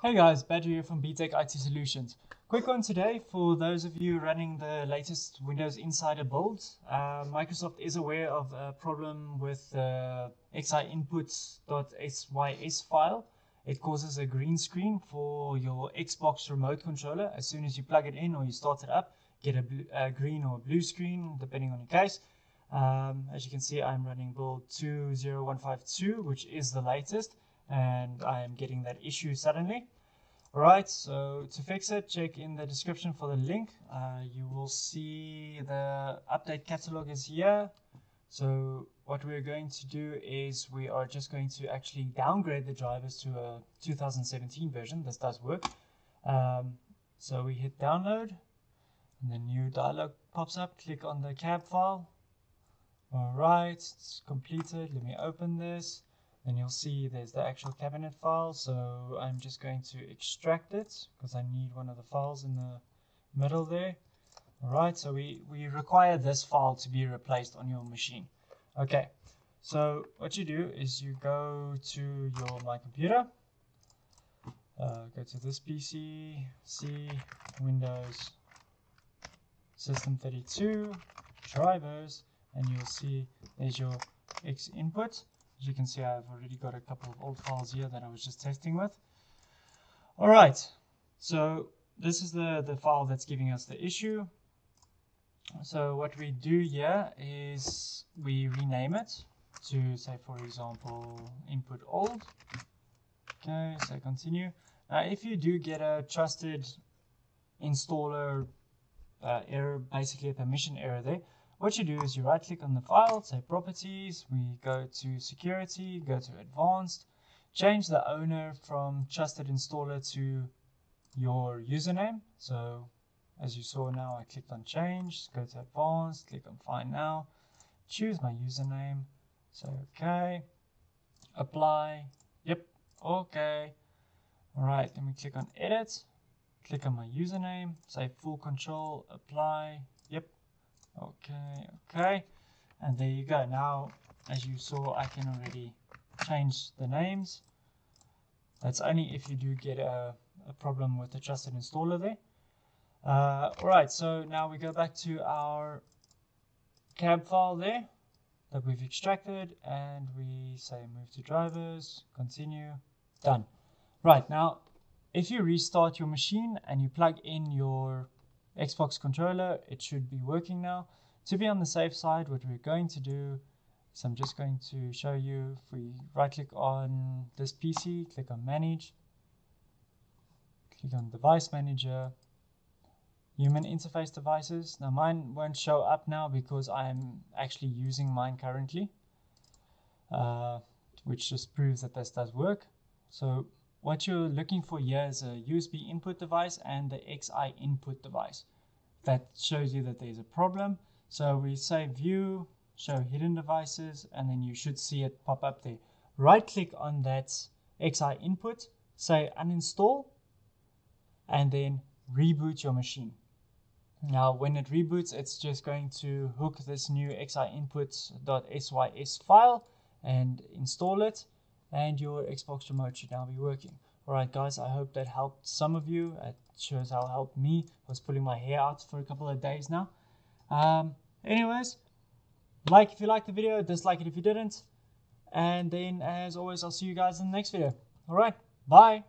Hey guys, Badger here from BTech IT Solutions. Quick one today for those of you running the latest Windows Insider build. Uh, Microsoft is aware of a problem with the xinputs.sys file. It causes a green screen for your Xbox remote controller. As soon as you plug it in or you start it up, get a, a green or blue screen depending on your case. Um, as you can see, I'm running build 20152, which is the latest, and I am getting that issue suddenly. Alright, so to fix it, check in the description for the link. Uh, you will see the update catalog is here. So what we're going to do is we are just going to actually downgrade the drivers to a 2017 version. This does work. Um, so we hit download and the new dialog pops up. Click on the cab file. Alright, it's completed. Let me open this and you'll see there's the actual cabinet file. So I'm just going to extract it because I need one of the files in the middle there. Alright so we, we require this file to be replaced on your machine. Okay so what you do is you go to your my computer uh, go to this PC C Windows System 32 drivers and you'll see there's your X input as you can see, I've already got a couple of old files here that I was just testing with. All right, so this is the, the file that's giving us the issue. So what we do here is we rename it to say, for example, input old. Okay, so continue. Now, if you do get a trusted installer uh, error, basically a permission error there, what you do is you right click on the file, say properties, we go to security, go to advanced, change the owner from trusted installer to your username. So as you saw now, I clicked on change, go to advanced, click on find now, choose my username, say okay, apply, yep, okay. All right, then we click on edit, click on my username, say full control, apply, yep, Okay, okay. And there you go. Now, as you saw, I can already change the names. That's only if you do get a, a problem with the trusted installer there. Uh, Alright, so now we go back to our cab file there that we've extracted and we say move to drivers, continue, done. Right, now if you restart your machine and you plug in your Xbox controller, it should be working now. To be on the safe side, what we're going to do is I'm just going to show you if we right click on this PC, click on manage, click on device manager, human interface devices. Now mine won't show up now because I'm actually using mine currently, uh, which just proves that this does work. So what you're looking for here is a USB input device and the XI input device. That shows you that there's a problem. So we say view, show hidden devices, and then you should see it pop up there. Right click on that XI input, say uninstall, and then reboot your machine. Now, when it reboots, it's just going to hook this new xi input.sys file and install it and your Xbox remote should now be working. Alright guys, I hope that helped some of you. It shows how it helped me. I was pulling my hair out for a couple of days now. Um, anyways, like if you liked the video, dislike it if you didn't. And then as always, I'll see you guys in the next video. Alright, bye.